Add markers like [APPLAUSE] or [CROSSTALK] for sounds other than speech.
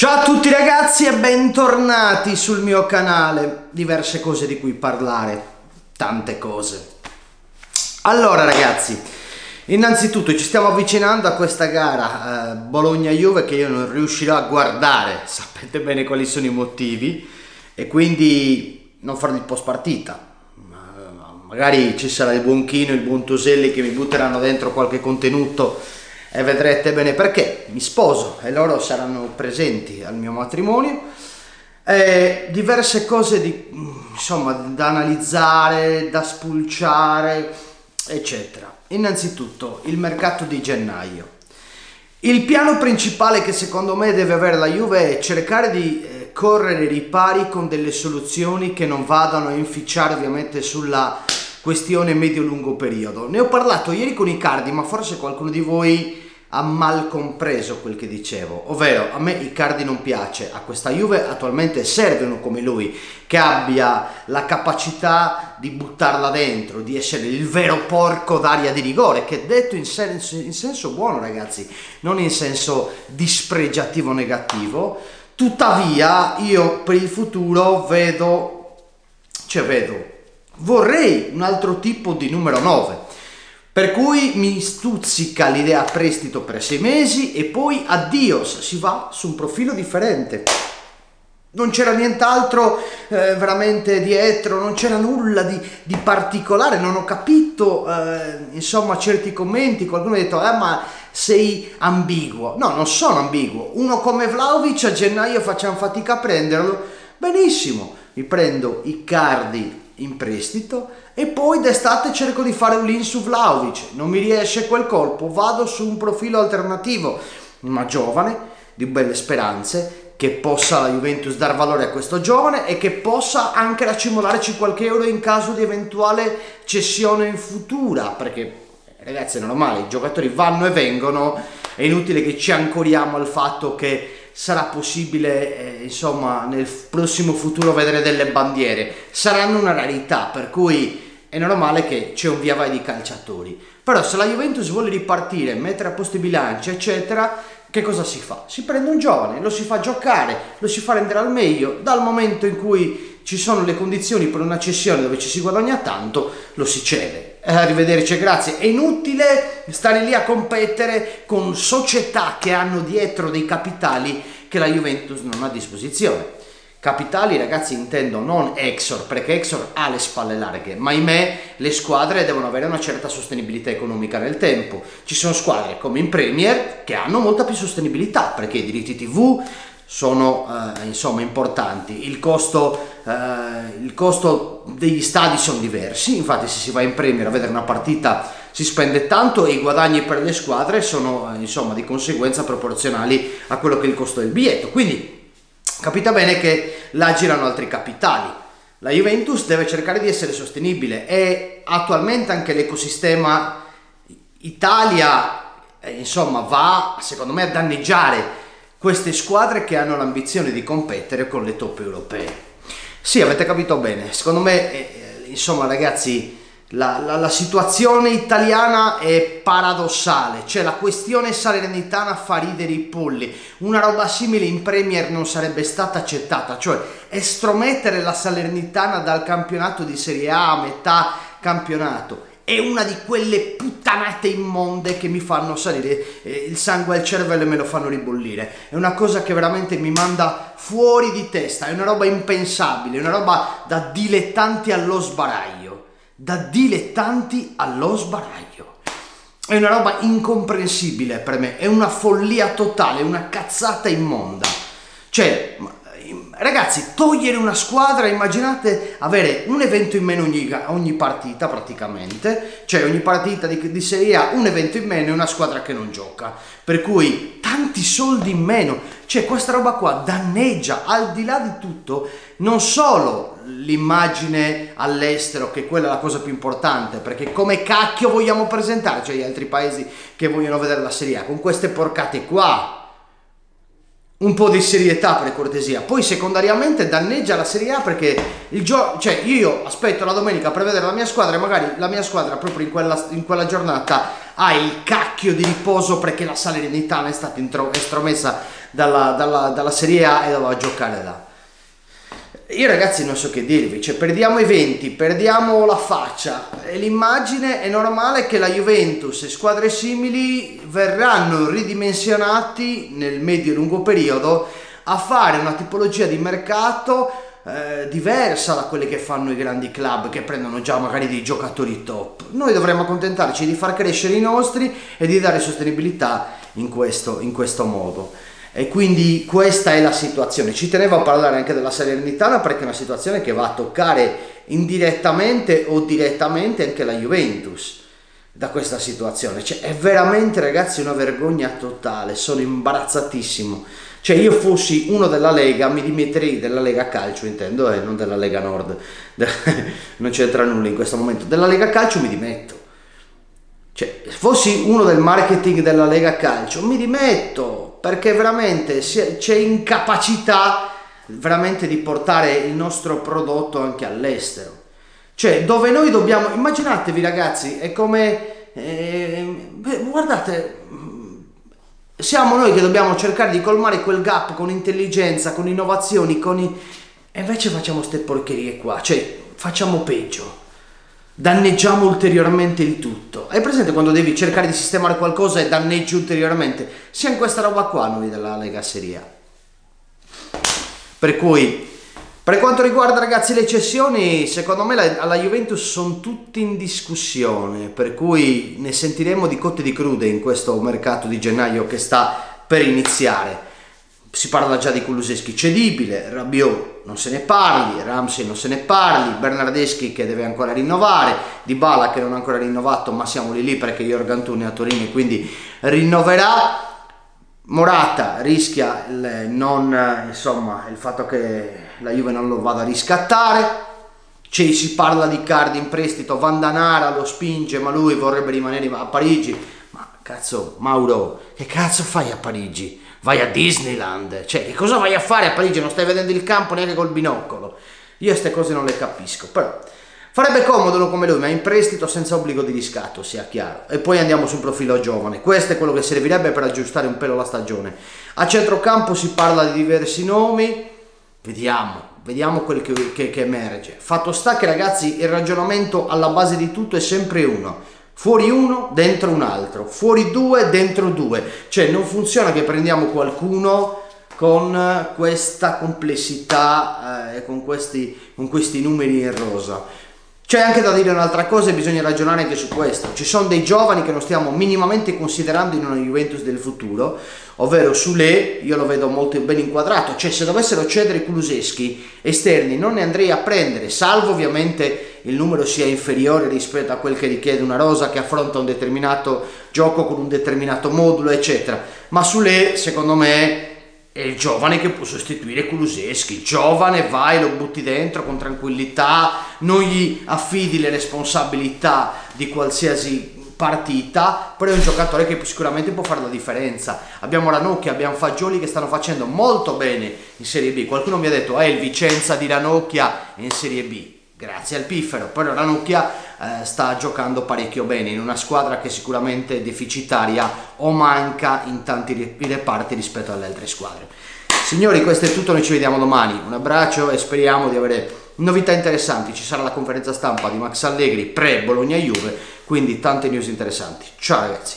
Ciao a tutti ragazzi e bentornati sul mio canale, diverse cose di cui parlare, tante cose. Allora ragazzi, innanzitutto ci stiamo avvicinando a questa gara eh, Bologna-Juve che io non riuscirò a guardare, [LAUGHS] sapete bene quali sono i motivi e quindi non farò il post partita. Magari ci sarà il buon Chino, il buon Toselli che mi butteranno dentro qualche contenuto e vedrete bene perché. Mi sposo e loro saranno presenti al mio matrimonio. E diverse cose di, insomma, da analizzare, da spulciare eccetera. Innanzitutto il mercato di gennaio. Il piano principale che secondo me deve avere la Juve è cercare di eh, correre ripari con delle soluzioni che non vadano a inficiare ovviamente sulla questione medio-lungo periodo. Ne ho parlato ieri con i cardi, ma forse qualcuno di voi ha mal compreso quel che dicevo, ovvero a me Icardi non piace, a questa Juve attualmente serve uno come lui che abbia la capacità di buttarla dentro, di essere il vero porco d'aria di rigore, che detto in senso, in senso buono ragazzi, non in senso dispregiativo negativo, tuttavia io per il futuro vedo, cioè vedo, vorrei un altro tipo di numero 9 per cui mi stuzzica l'idea prestito per sei mesi e poi addios, si va su un profilo differente. Non c'era nient'altro eh, veramente dietro, non c'era nulla di, di, particolare, non ho capito eh, insomma certi commenti, qualcuno ha detto eh ma sei ambiguo. No, non sono ambiguo, uno come Vlaovic a gennaio facciamo fatica a prenderlo, benissimo, mi prendo i cardi in prestito e poi d'estate cerco di fare un lean su Vlaovic, non mi riesce quel colpo, vado su un profilo alternativo, ma giovane, di belle speranze, che possa la Juventus dar valore a questo giovane e che possa anche raccimolarci qualche euro in caso di eventuale cessione in futura, perché ragazzi è normale, i giocatori vanno e vengono, è inutile che ci ancoriamo al fatto che sarà possibile eh, insomma nel prossimo futuro vedere delle bandiere. Saranno una rarità per cui è normale che c'è un via vai di calciatori. Però se la Juventus vuole ripartire mettere a posto i bilanci eccetera che cosa si fa? si prende un giovane lo si fa giocare lo si fa rendere al meglio. Dal momento in cui ci sono le condizioni per una cessione dove ci si guadagna tanto lo si cede arrivederci, grazie. È inutile stare lì a competere con società che hanno dietro dei capitali che la Juventus non ha a disposizione. Capitali, ragazzi, intendo non Exor, perché Exor ha le spalle larghe, ma ahimè le squadre devono avere una certa sostenibilità economica nel tempo. Ci sono squadre come in Premier che hanno molta più sostenibilità, perché i diritti TV sono eh, insomma importanti. Il costo, eh, il costo degli stadi sono diversi, infatti se si va in Premier a vedere una partita si spende tanto e i guadagni per le squadre sono eh, insomma di conseguenza proporzionali a quello che è il costo del biglietto. Quindi capita bene che là girano altri capitali. La Juventus deve cercare di essere sostenibile e attualmente anche l'ecosistema Italia eh, insomma va secondo me a danneggiare queste squadre che hanno l'ambizione di competere con le top europee. Sì, avete capito bene, secondo me, eh, insomma ragazzi, la, la, la, situazione italiana è paradossale, cioè la questione salernitana fa ridere i polli, una roba simile in Premier non sarebbe stata accettata, cioè estromettere la salernitana dal campionato di Serie A a metà campionato è una di quelle puttanate immonde che mi fanno salire eh, il sangue al cervello e me lo fanno ribollire. È una cosa che veramente mi manda fuori di testa, è una roba impensabile, è una roba da dilettanti allo sbaraglio. Da dilettanti allo sbaraglio. È una roba incomprensibile per me, è una follia totale, una cazzata immonda. Cioè, ragazzi, togliere una squadra, immaginate avere un evento in meno ogni, ogni partita praticamente, cioè ogni partita di, di, Serie A un evento in meno e una squadra che non gioca, per cui tanti soldi in meno, cioè questa roba qua danneggia al di là di tutto non solo l'immagine all'estero, che quella è la cosa più importante, perché come cacchio vogliamo presentare, cioè gli altri paesi che vogliono vedere la Serie A, con queste porcate qua, un po' di serietà per cortesia. Poi secondariamente danneggia la Serie A perché il gioco, cioè io aspetto la domenica per vedere la mia squadra e magari la mia squadra proprio in quella, in quella giornata ha il cacchio di riposo perché la Salernitana è stata estromessa dalla, dalla, dalla Serie A e doveva giocare là. Io ragazzi non so che dirvi, cioè perdiamo i venti, perdiamo la faccia e l'immagine è normale che la Juventus e squadre simili verranno ridimensionati nel medio-lungo periodo a fare una tipologia di mercato eh, diversa da quelle che fanno i grandi club che prendono già magari dei giocatori top. Noi dovremmo accontentarci di far crescere i nostri e di dare sostenibilità in questo, in questo modo. E quindi questa è la situazione. Ci tenevo a parlare anche della Salernitana perché è una situazione che va a toccare indirettamente o direttamente anche la Juventus da questa situazione. Cioè, è veramente, ragazzi, una vergogna totale. Sono imbarazzatissimo. Cioè, io fossi uno della Lega, mi dimetterei della Lega Calcio, intendo, e eh, non della Lega Nord. [LAUGHS] non c'entra nulla in questo momento. Della Lega Calcio mi dimetto. Cioè, fossi uno del marketing della Lega Calcio, mi dimetto perché veramente c'è incapacità veramente di portare il nostro prodotto anche all'estero. Cioè, dove noi dobbiamo, immaginatevi ragazzi, è come, eh, guardate, siamo noi che dobbiamo cercare di colmare quel gap con intelligenza, con innovazioni, con i... e invece facciamo queste porcherie qua, cioè facciamo peggio danneggiamo ulteriormente il tutto. Hai presente quando devi cercare di sistemare qualcosa e danneggi ulteriormente? Sia in questa roba qua noi della Lega Serie A. Per cui, per quanto riguarda ragazzi le cessioni, secondo me la, alla Juventus sono tutte in discussione, per cui ne sentiremo di cotte di crude in questo mercato di gennaio che sta per iniziare si parla già di Kuluseschi cedibile, Rabiot non se ne parli, Ramsey non se ne parli, Bernardeschi che deve ancora rinnovare, Di Bala che non ha ancora rinnovato ma siamo lì lì perché Jorgan Tune a Torino quindi rinnoverà, Morata rischia il, non, insomma, il fatto che la Juve non lo vada a riscattare, ci si parla di Cardi in prestito, Vandanara lo spinge ma lui vorrebbe rimanere a Parigi, ma cazzo Mauro, che cazzo fai a Parigi? Vai a Disneyland, cioè che cosa vai a fare a Parigi? Non stai vedendo il campo neanche col binocolo. Io queste cose non le capisco, però farebbe comodo uno come lui, ma in prestito senza obbligo di riscatto, sia chiaro. E poi andiamo su un profilo giovane, questo è quello che servirebbe per aggiustare un pelo la stagione. A centrocampo si parla di diversi nomi, vediamo, vediamo quel che, che, che emerge. Fatto sta che ragazzi il ragionamento alla base di tutto è sempre uno Fuori uno, dentro un altro, fuori due, dentro due. Cioè non funziona che prendiamo qualcuno con questa complessità e eh, con, con questi numeri in rosa. C'è anche da dire un'altra cosa e bisogna ragionare anche su questo. Ci sono dei giovani che non stiamo minimamente considerando in una Juventus del futuro, ovvero Sule, io lo vedo molto ben inquadrato, cioè se dovessero cedere Kuluseschi esterni non ne andrei a prendere, salvo ovviamente il numero sia inferiore rispetto a quel che richiede una rosa che affronta un determinato gioco con un determinato modulo, eccetera. Ma Sule, secondo me, è il giovane che può sostituire Kuluseschi. Giovane, vai, lo butti dentro con tranquillità, non gli affidi le responsabilità di qualsiasi partita, però è un giocatore che sicuramente può fare la differenza. Abbiamo Ranocchia, abbiamo Fagioli che stanno facendo molto bene in Serie B. Qualcuno mi ha detto, eh, il Vicenza di Ranocchia in Serie B grazie al piffero, però Ranocchia eh, sta giocando parecchio bene in una squadra che sicuramente è deficitaria o manca in tanti reparti rispetto alle altre squadre. Signori, questo è tutto, noi ci vediamo domani, un abbraccio e speriamo di avere novità interessanti, ci sarà la conferenza stampa di Max Allegri pre-Bologna-Juve, quindi tante news interessanti. Ciao ragazzi!